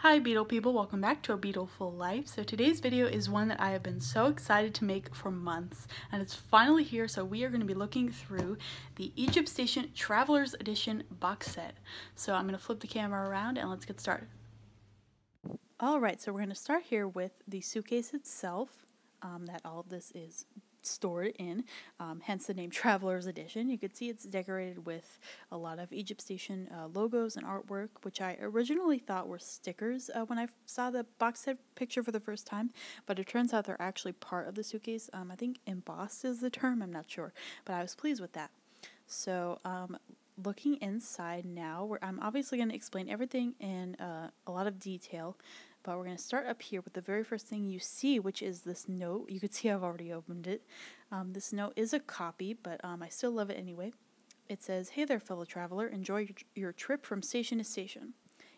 Hi Beatle people, welcome back to A Beatleful Life. So today's video is one that I have been so excited to make for months and it's finally here so we are going to be looking through the Egypt Station Travelers Edition box set. So I'm going to flip the camera around and let's get started. Alright, so we're going to start here with the suitcase itself um, that all of this is stored in, um, hence the name Traveler's Edition. You can see it's decorated with a lot of Egypt Station uh, logos and artwork, which I originally thought were stickers uh, when I saw the box set picture for the first time, but it turns out they're actually part of the suitcase. Um, I think embossed is the term, I'm not sure, but I was pleased with that. So, um, looking inside now, where I'm obviously going to explain everything in uh, a lot of detail, but we're going to start up here with the very first thing you see, which is this note. You can see I've already opened it. Um, this note is a copy, but um, I still love it anyway. It says, Hey there, fellow traveler. Enjoy your, trip from station to station.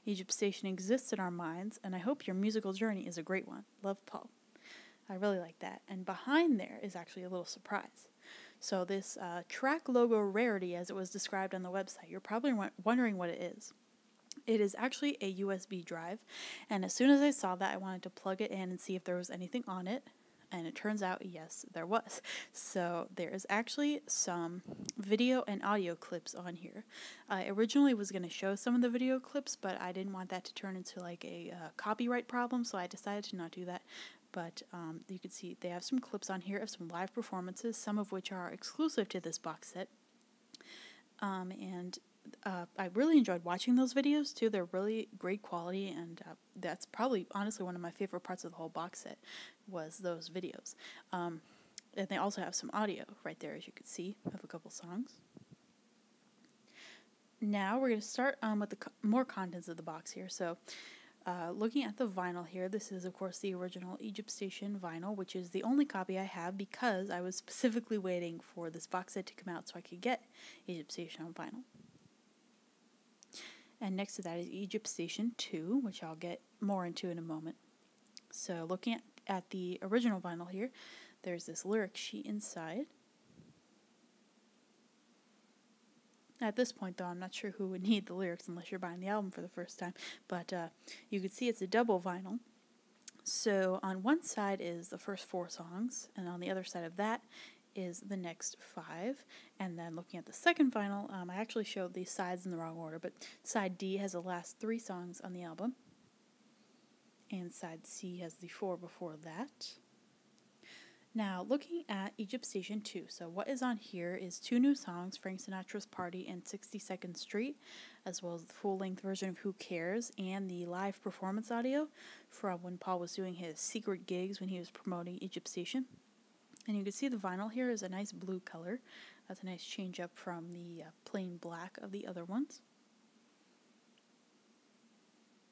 Egypt Station exists in our minds, and I hope your musical journey is a great one. Love, Paul. I really like that. And behind there is actually a little surprise. So, this uh, track logo rarity, as it was described on the website, you're probably wondering what it is. It is actually a USB drive, and as soon as I saw that, I wanted to plug it in and see if there was anything on it. And it turns out, yes, there was. So there is actually some video and audio clips on here. I originally was going to show some of the video clips, but I didn't want that to turn into like a uh, copyright problem, so I decided to not do that but um, you can see they have some clips on here of some live performances, some of which are exclusive to this box set. Um, and uh, I really enjoyed watching those videos too. They're really great quality, and uh, that's probably honestly one of my favorite parts of the whole box set was those videos. Um, and they also have some audio right there, as you can see, of a couple songs. Now we're going to start um, with the co more contents of the box here. So uh, looking at the vinyl here, this is of course the original Egypt Station vinyl, which is the only copy I have because I was specifically waiting for this box set to come out so I could get Egypt Station on vinyl. And next to that is Egypt Station 2, which I'll get more into in a moment. So looking at, at the original vinyl here, there's this lyric sheet inside. At this point, though, I'm not sure who would need the lyrics unless you're buying the album for the first time. But uh, you can see it's a double vinyl. So on one side is the first four songs, and on the other side of that is the next five. And then looking at the second final, um, I actually showed these sides in the wrong order, but side D has the last three songs on the album. And side C has the four before that. Now, looking at Egypt Station 2, so what is on here is two new songs, Frank Sinatra's Party and 62nd Street, as well as the full length version of Who Cares and the live performance audio from when Paul was doing his secret gigs when he was promoting Egypt Station. And you can see the vinyl here is a nice blue color. That's a nice change up from the uh, plain black of the other ones.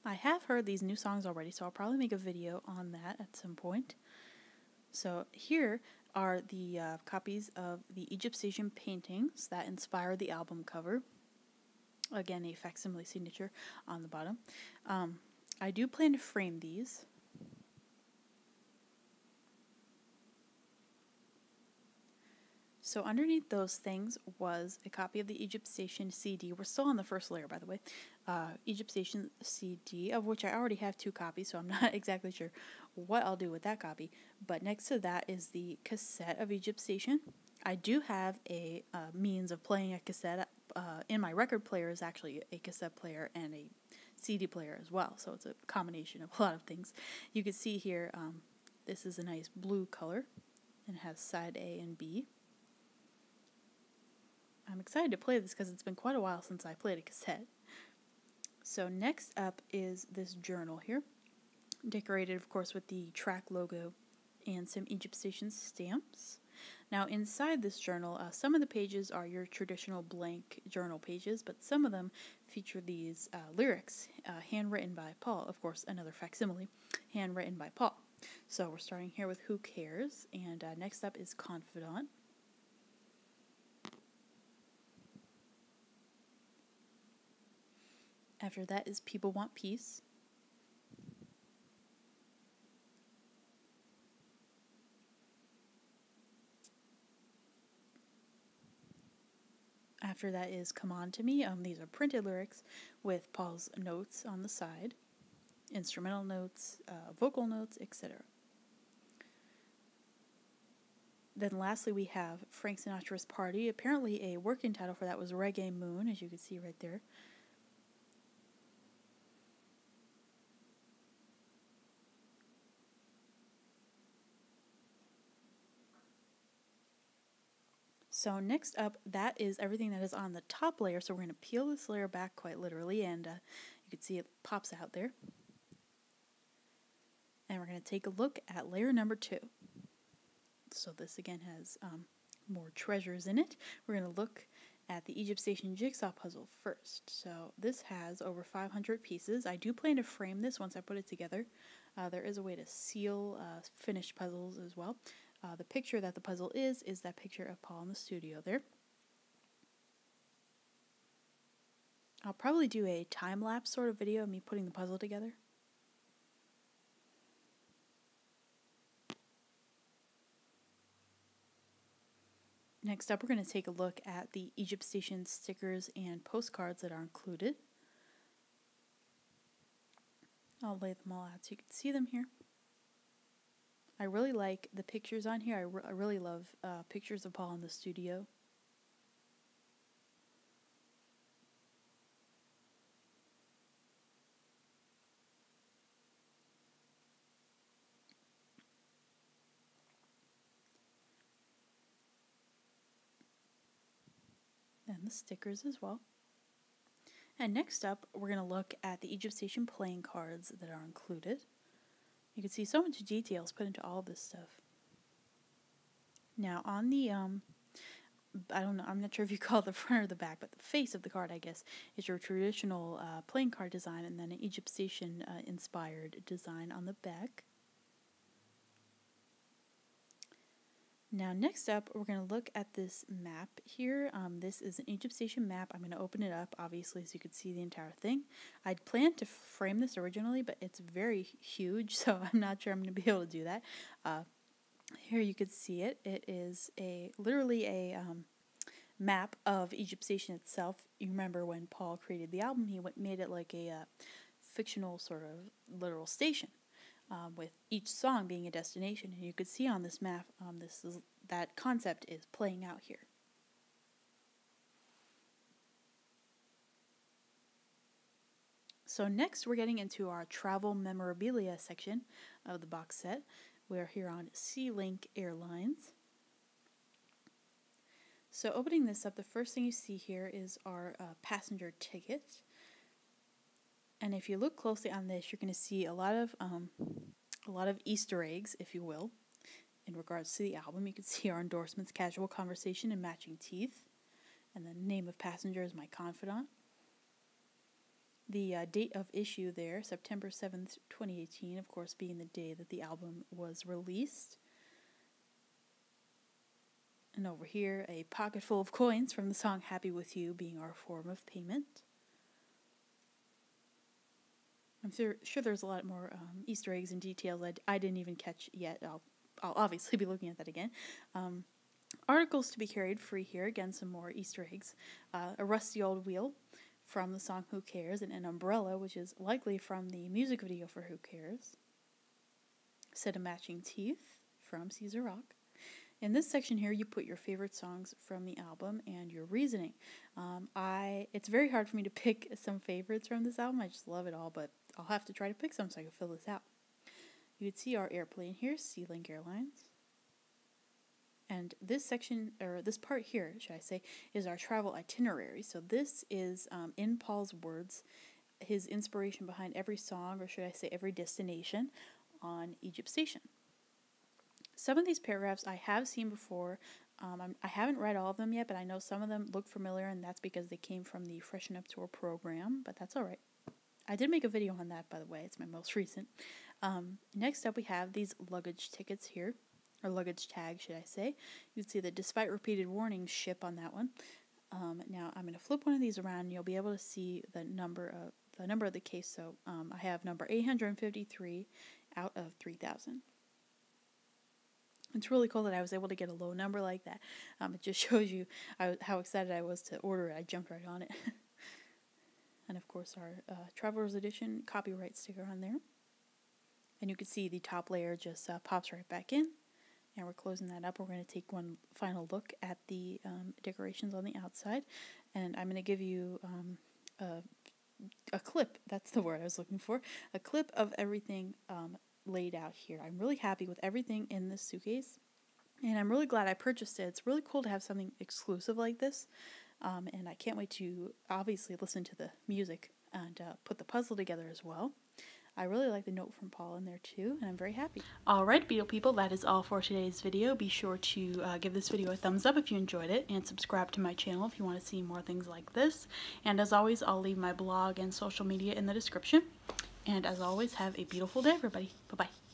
I have heard these new songs already, so I'll probably make a video on that at some point. So here are the uh, copies of the Egyptian paintings that inspired the album cover. Again, a facsimile signature on the bottom. Um, I do plan to frame these. So underneath those things was a copy of the Egypt Station CD. We're still on the first layer, by the way. Uh, Egypt Station CD, of which I already have two copies, so I'm not exactly sure what I'll do with that copy. But next to that is the cassette of Egypt Station. I do have a uh, means of playing a cassette. Uh, in my record player is actually a cassette player and a CD player as well, so it's a combination of a lot of things. You can see here, um, this is a nice blue color and has side A and B. I'm excited to play this because it's been quite a while since I played a cassette. So next up is this journal here, decorated of course with the track logo and some Egypt Station stamps. Now inside this journal, uh, some of the pages are your traditional blank journal pages, but some of them feature these uh, lyrics, uh, handwritten by Paul, of course another facsimile, handwritten by Paul. So we're starting here with Who Cares, and uh, next up is Confidant. After that is People Want Peace. After that is Come On To Me. Um, these are printed lyrics with Paul's notes on the side. instrumental notes, uh, vocal notes, etc. Then lastly, we have Frank Sinatra's Party. Apparently, a working title for that was Reggae Moon, as you can see right there. So next up, that is everything that is on the top layer. So we're going to peel this layer back quite literally, and uh, you can see it pops out there. And we're going to take a look at layer number two. So this again has um, more treasures in it. We're going to look at the Egypt Station jigsaw puzzle first. So this has over 500 pieces. I do plan to frame this once I put it together. Uh, there is a way to seal uh, finished puzzles as well. Uh, the picture that the puzzle is, is that picture of Paul in the studio there. I'll probably do a time-lapse sort of video of me putting the puzzle together. Next up, we're going to take a look at the Egypt Station stickers and postcards that are included. I'll lay them all out so you can see them here. I really like the pictures on here. I, re I really love uh, pictures of Paul in the studio. and the stickers as well. And next up, we're going to look at the Egypt Station playing cards that are included. You can see so much details put into all this stuff. Now on the um I don't know, I'm not sure if you call it the front or the back, but the face of the card, I guess, is your traditional uh, playing card design and then an Egypt Station uh, inspired design on the back. Now next up, we're going to look at this map here. Um, this is an Egypt Station map. I'm going to open it up, obviously, so you could see the entire thing. I'd planned to frame this originally, but it's very huge, so I'm not sure I'm going to be able to do that. Uh, here you could see it. It is a literally a um, map of Egypt Station itself. You remember when Paul created the album, he made it like a uh, fictional sort of literal station um, with each song being a destination. And you could see on this map, um, this is that concept is playing out here. So next we're getting into our travel memorabilia section of the box set. We're here on C-Link Airlines. So opening this up, the first thing you see here is our uh, passenger ticket. And if you look closely on this, you're going to see a lot of um, a lot of Easter eggs, if you will, in regards to the album. You can see our endorsements, casual conversation, and matching teeth. And the name of passenger is my confidant. The uh, date of issue there, September 7th, 2018, of course, being the day that the album was released. And over here, a pocket full of coins from the song Happy With You being our form of payment. I'm sure, sure there's a lot more um, Easter eggs and details I, I didn't even catch yet. I'll, I'll obviously be looking at that again. Um, articles to be carried free here. Again, some more Easter eggs. Uh, a rusty old wheel from the song Who Cares, and an umbrella, which is likely from the music video for Who Cares. Set of matching teeth from Caesar Rock. In this section here, you put your favorite songs from the album and your reasoning. Um, I It's very hard for me to pick some favorites from this album. I just love it all, but I'll have to try to pick some so I can fill this out. You can see our airplane here, C-Link Airlines. And this section, or this part here, should I say, is our travel itinerary. So this is, um, in Paul's words, his inspiration behind every song, or should I say every destination, on Egypt Station. Some of these paragraphs I have seen before. Um, I have not read all of them yet, but I know some of them look familiar, and that's because they came from the Freshen Up Tour program, but that's all right. I did make a video on that, by the way. It's my most recent. Um, next up, we have these luggage tickets here, or luggage tag, should I say. You can see that despite repeated warnings ship on that one. Um, now, I'm going to flip one of these around, and you'll be able to see the number of the number of the case. So um, I have number 853 out of 3,000. It's really cool that I was able to get a low number like that. Um, it just shows you how excited I was to order it. I jumped right on it. and of course our uh, Traveler's Edition copyright sticker on there. And you can see the top layer just uh, pops right back in. And we're closing that up. We're going to take one final look at the um, decorations on the outside. And I'm going to give you um, a, a clip, that's the word I was looking for, a clip of everything um, laid out here. I'm really happy with everything in this suitcase. And I'm really glad I purchased it. It's really cool to have something exclusive like this. Um, and I can't wait to obviously listen to the music and uh, put the puzzle together as well. I really like the note from Paul in there too, and I'm very happy. Alright, Beatle people, that is all for today's video. Be sure to uh, give this video a thumbs up if you enjoyed it, and subscribe to my channel if you want to see more things like this. And as always, I'll leave my blog and social media in the description. And as always, have a beautiful day, everybody. Bye-bye.